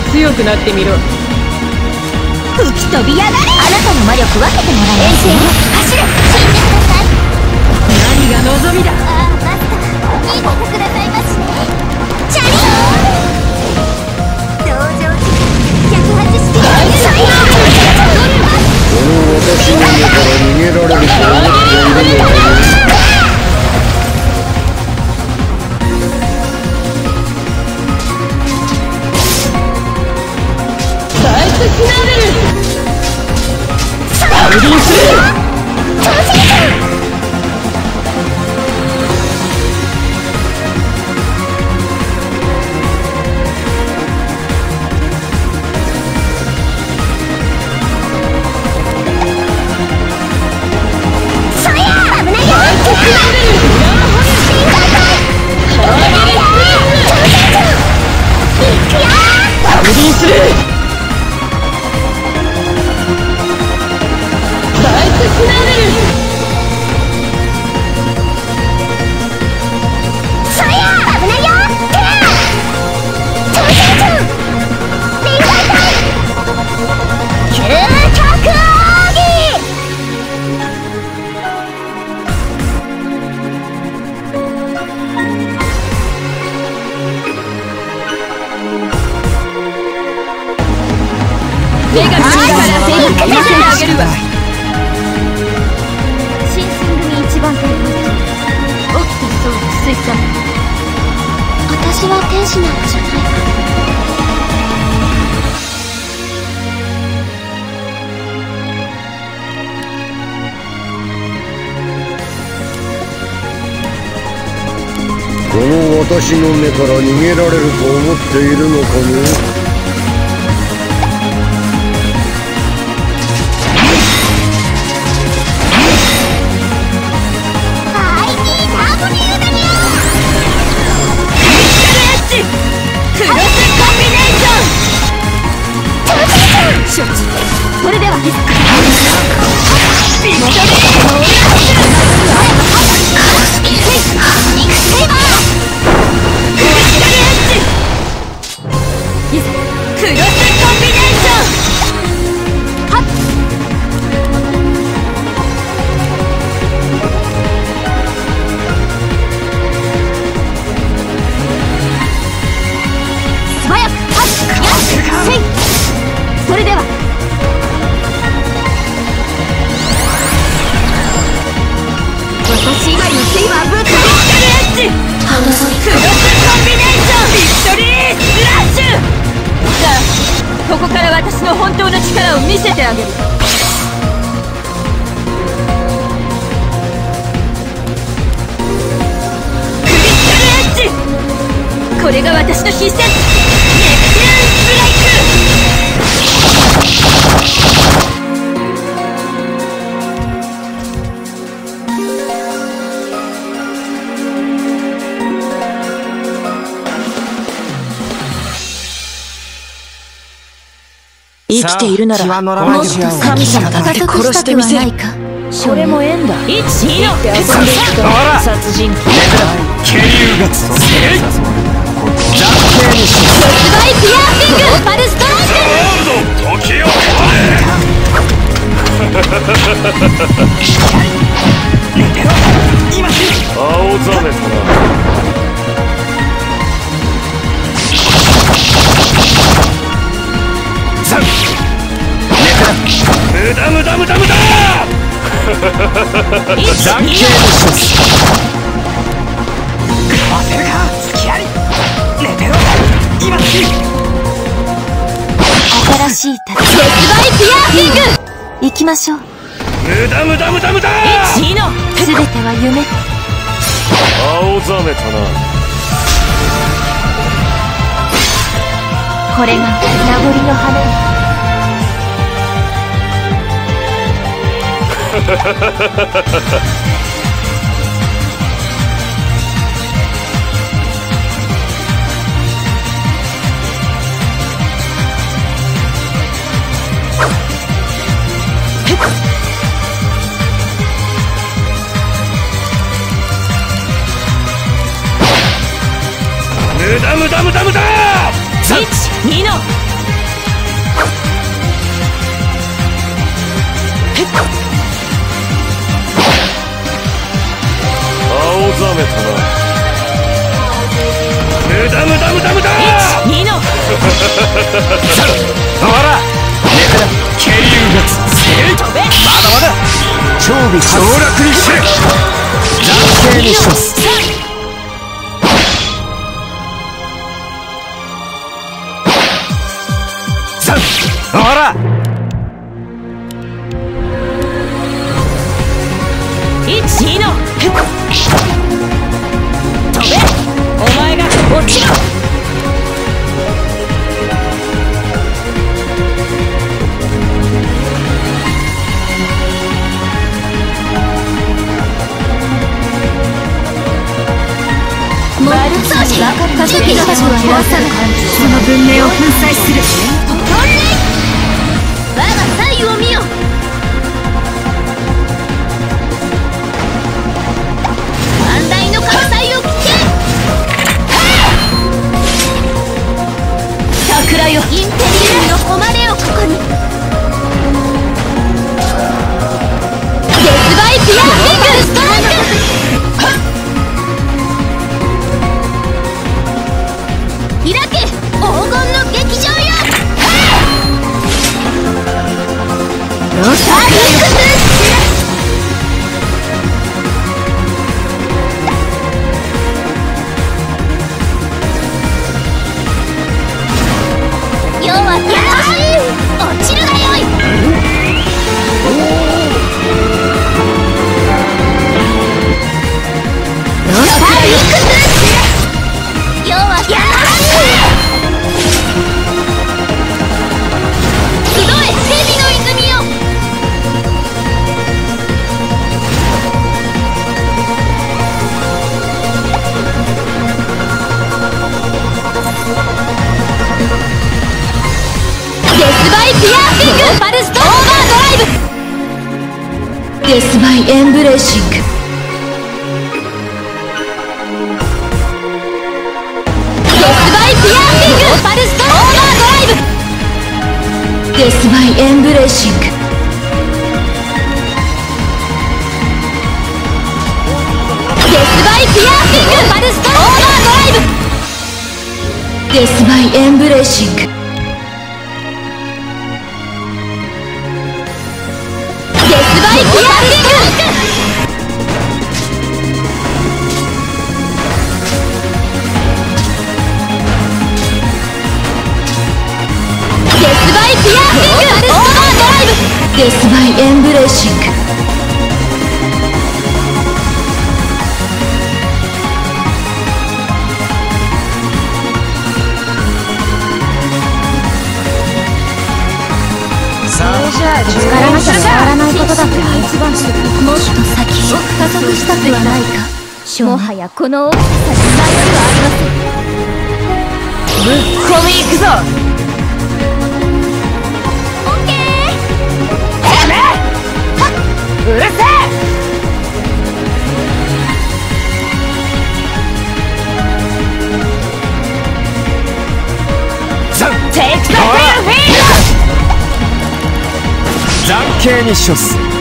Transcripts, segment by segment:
強くなってみろ。吹き飛びやがれあなたの魔力分けてもらえますよ走れ死ん。でください何が望みだ?ああマスターいいことくださいましねチャリー登場時間108式この私の家から逃げられると思っているのかねサイスシナベルアルリ承知それではクロ生きているなら気は乗らないけど神様だって殺してみせる。これも縁だ。1、2のって遊んでいくと殺人鬼ケリュウがつけいザッケーにしスパイピアーピングパルス。トライク時を青ざめたなザン無駄無駄無駄無駄ザッケーにします当てるか付き合い寝てろ今新しい旅デスバイピアーピング行きましょう無駄無駄無駄無駄1、2の全ては夢青ざめたなこれが名残の花。だ無駄無駄無駄無駄12の青ざめたな無駄無駄無駄無駄2のほら渓流月せい飛べまだまだにしれ暫定にしますら。12の。飛べ。お前が落ちろ。もう少し準備の場所は壊さぬその文明を粉砕するシングデスバイピアーキングパルストオーバードライブデスバイエンブレーシング番もっと先加速したくはないか。もはやこの大きさに迷いはありませんぶっ込み行くぞ。オッケー。てめえ。うるせえ。ザン。テイクザフィールフィー暫定にします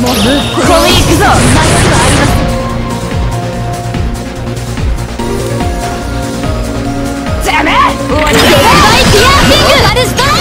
もうぶっ込み行くぞ迷いはありませんてめえ終わりデスバイピアー。キングマルストライ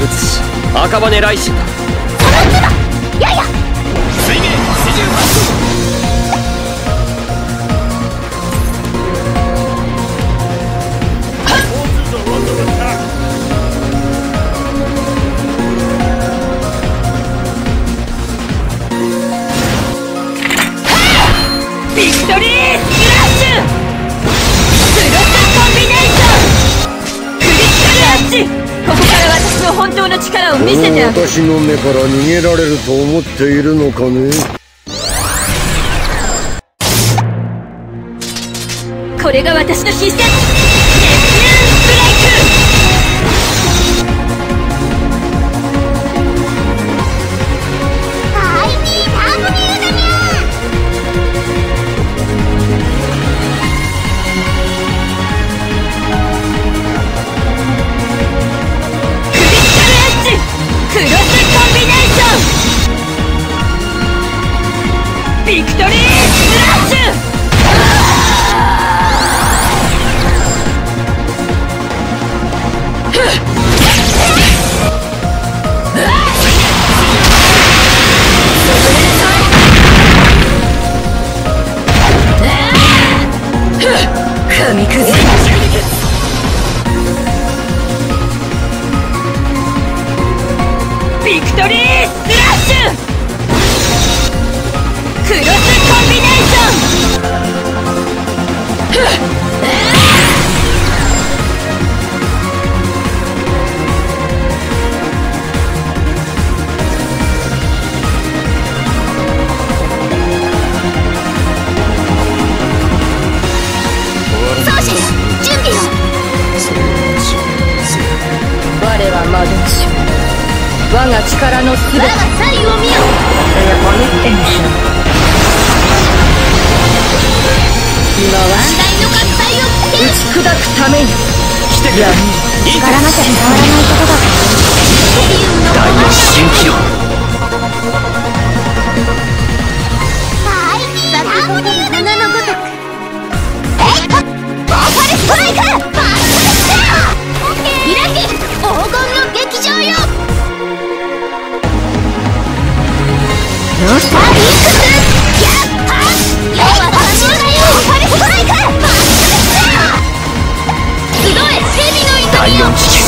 物師赤羽雷神だ。そのだやや。水面の本当の力を見せて。私の目から逃げられると思っているのかね？これが私の必殺。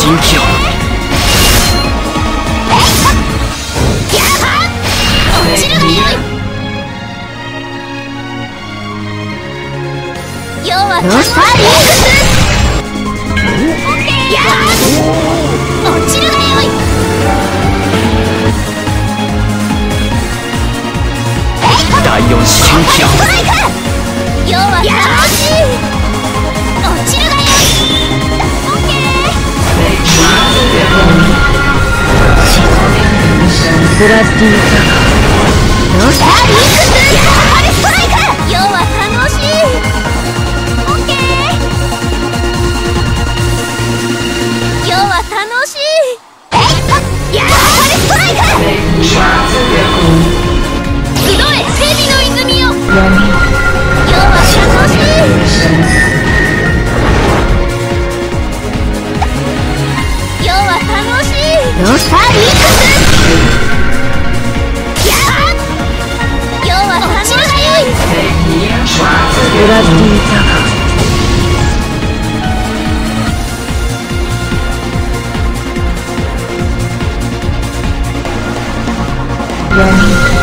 新記録落ちるがよい第4新記録ブラスティングどうしたリンクスアルストライク今は楽しいオッケー今は楽しいえっやアルストライク集え蛇の泉よ今日は楽し。いどうしたリンクスらずにいたが闇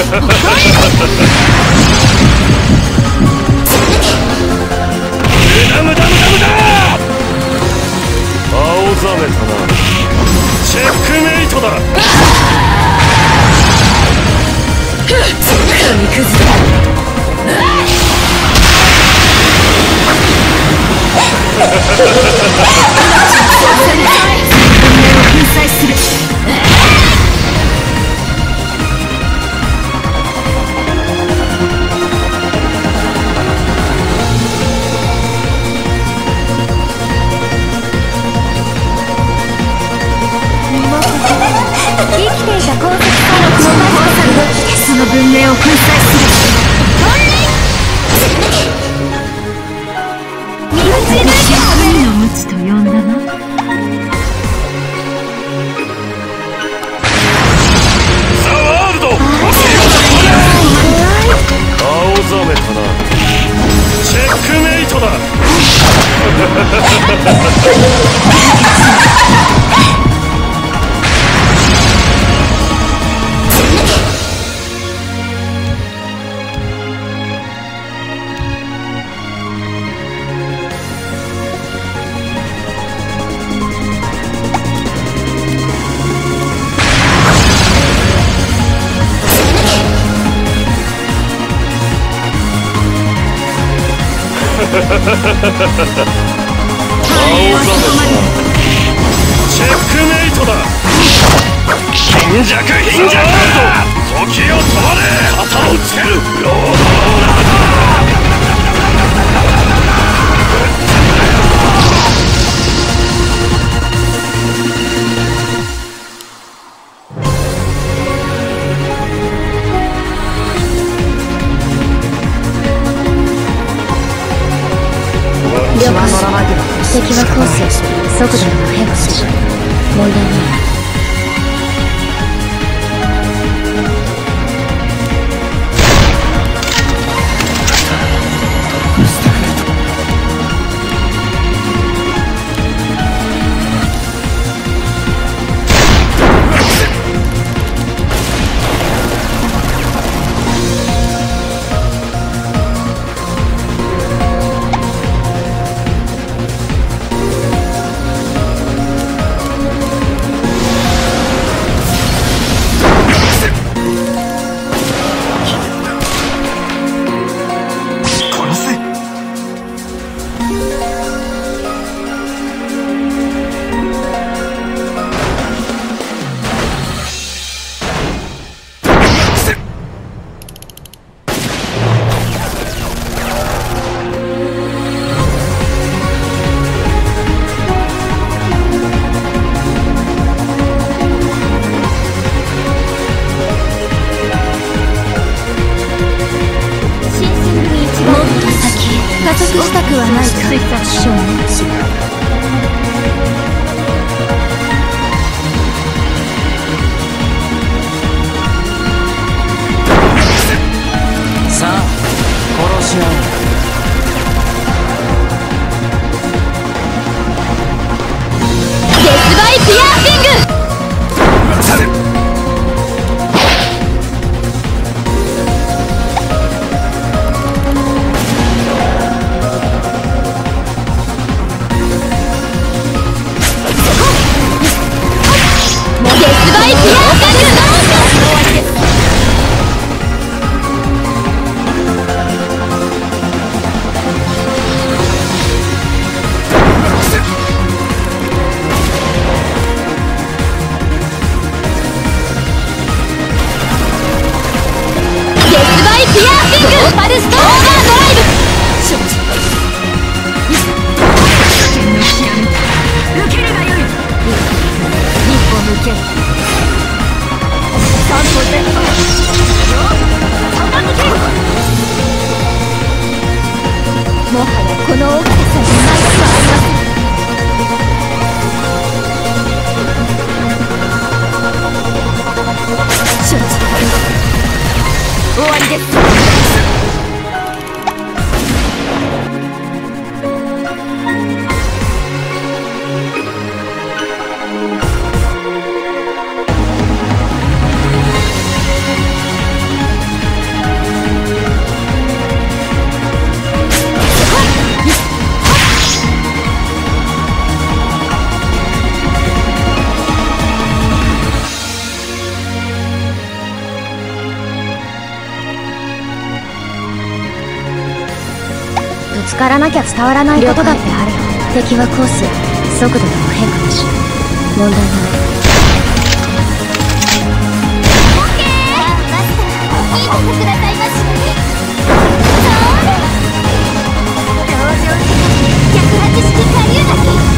Okay. チェックメイトだ。貧弱貧弱。時を止まれ肩をつける。浸からなきゃ伝わらないことだってある。よ敵はコース速度でも変化だし。問題ない。百八式下流滝。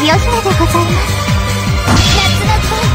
清姫でございます。夏の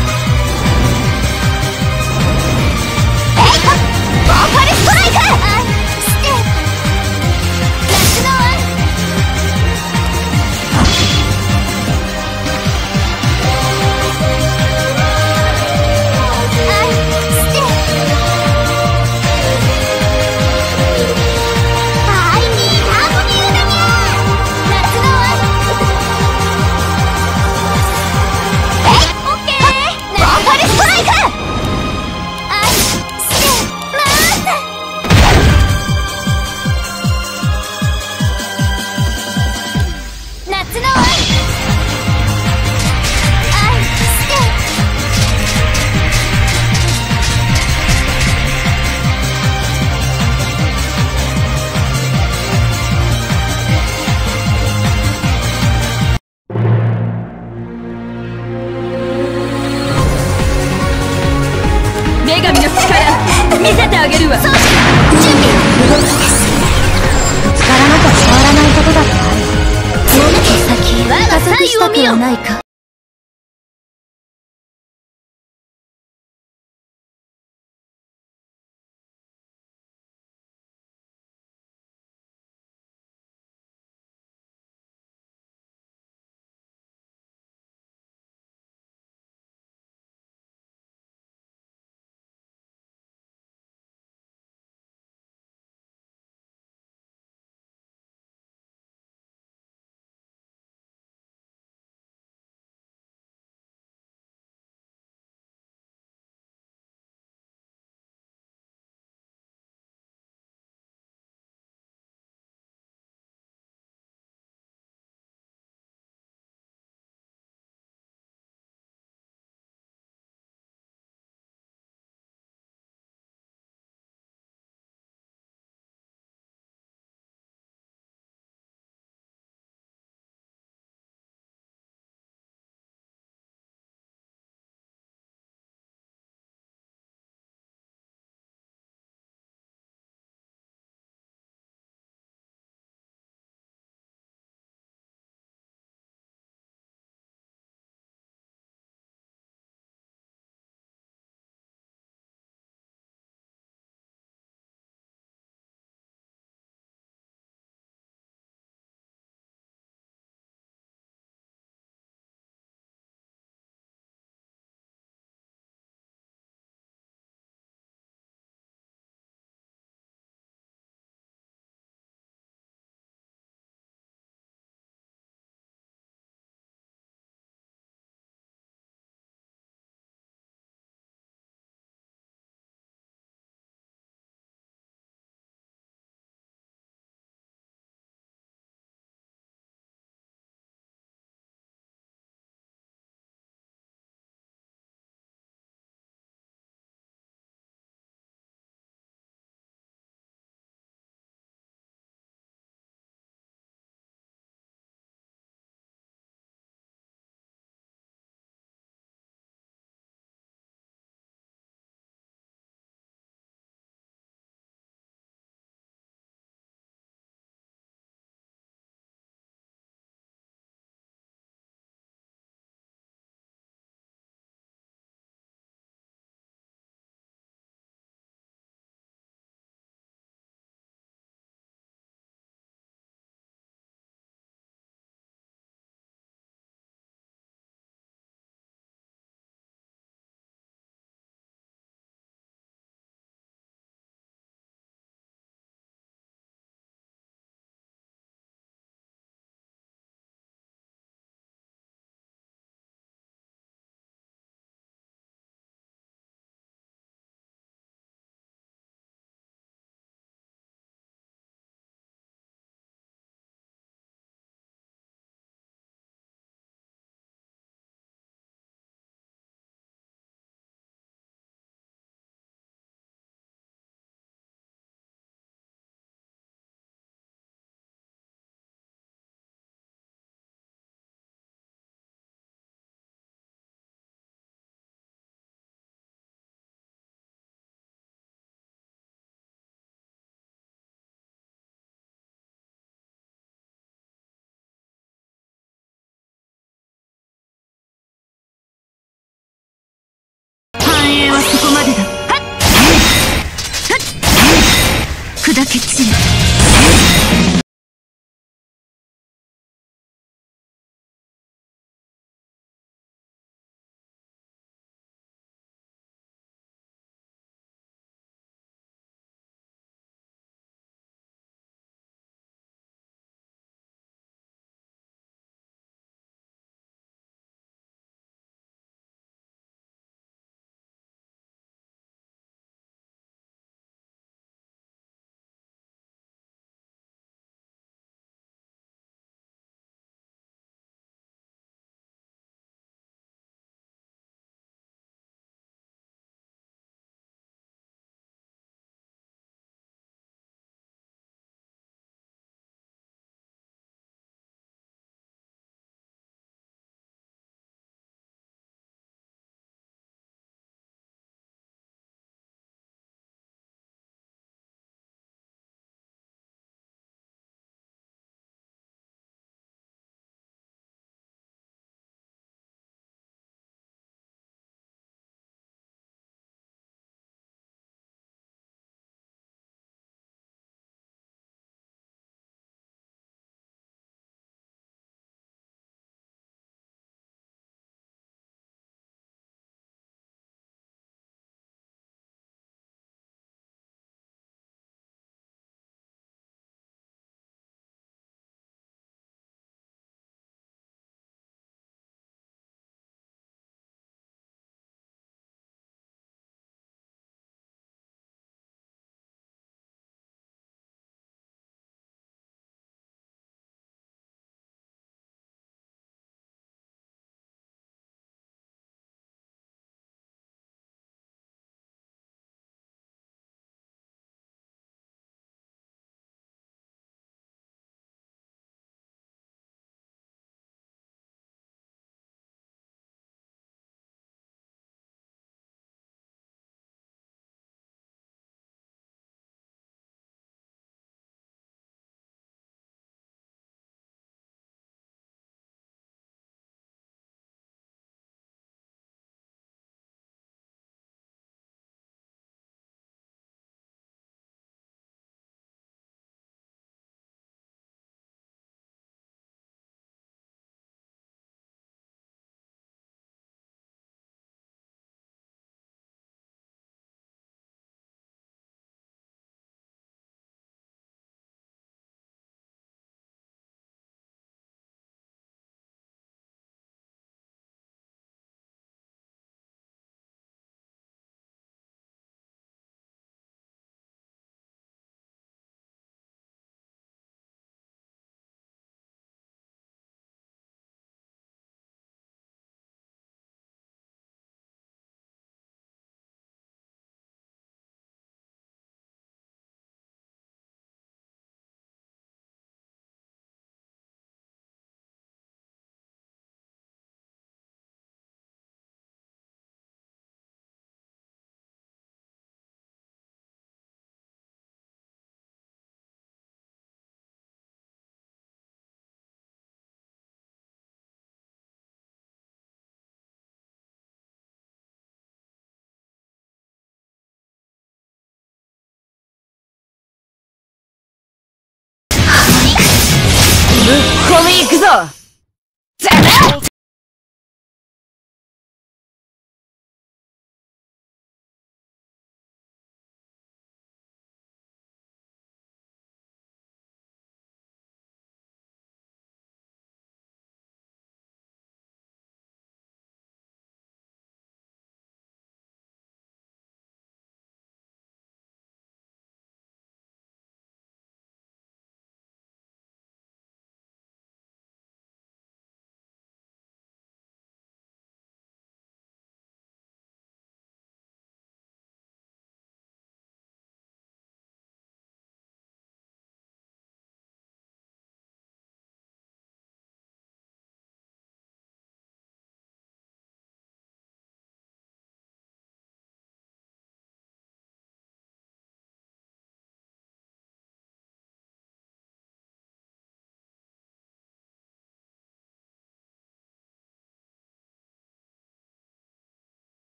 込み行くぞ。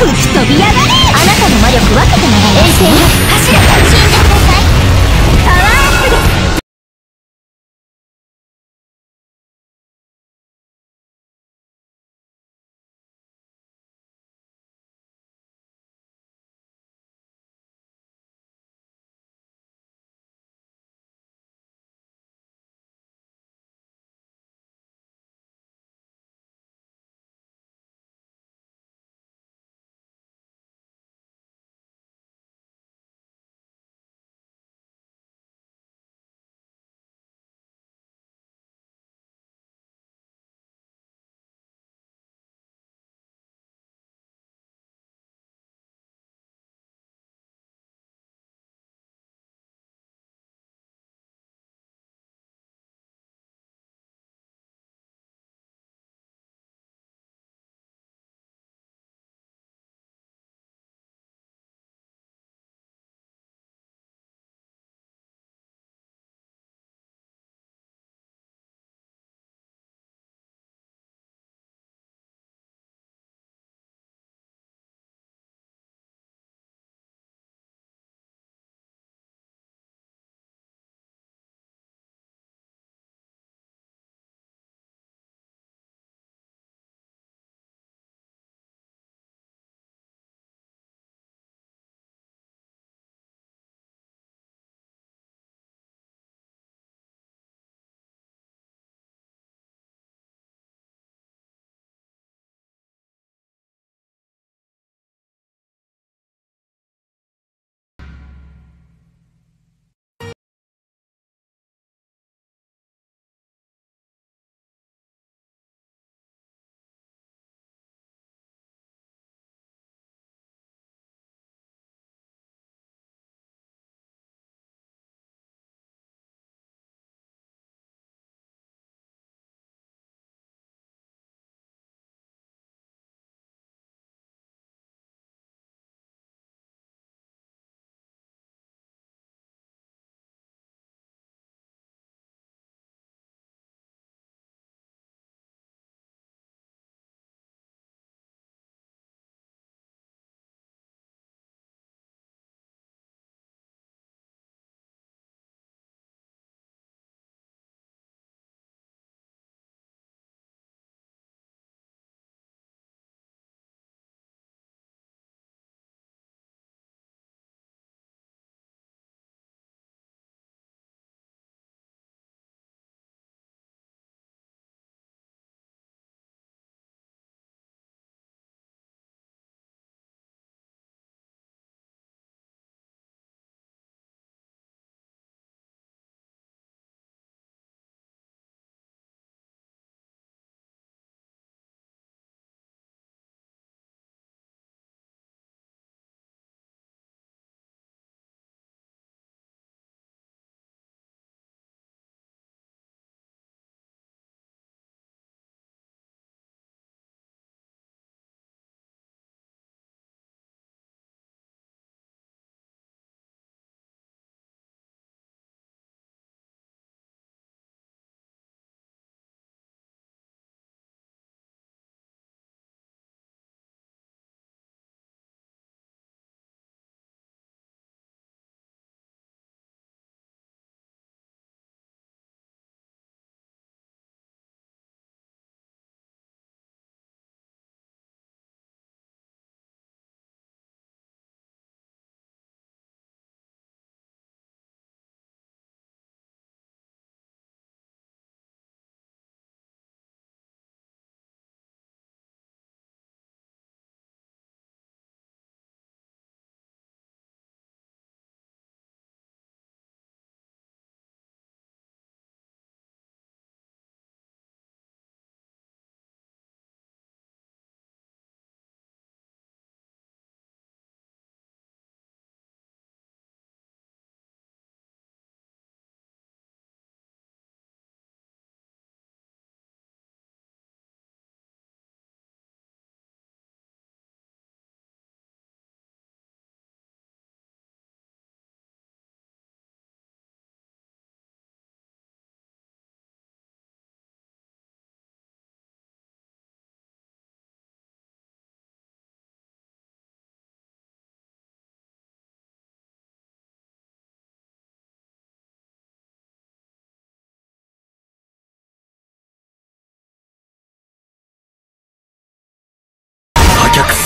吹き飛び上がれ。あなたの魔力分けてもらえ衛星よ走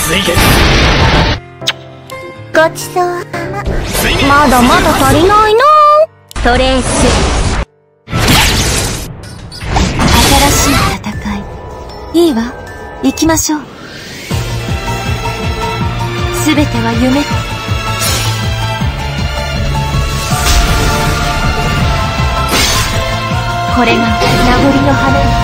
水月ごちそうまだまだ足りないなトレース新しい戦い。いいわ。行きましょう。全ては夢。これが名残の花よ